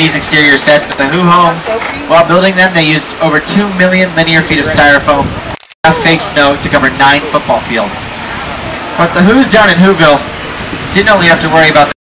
these exterior sets, but the Who homes, while building them, they used over 2 million linear feet of styrofoam, and fake snow to cover nine football fields. But the Who's down in Whoville didn't only have to worry about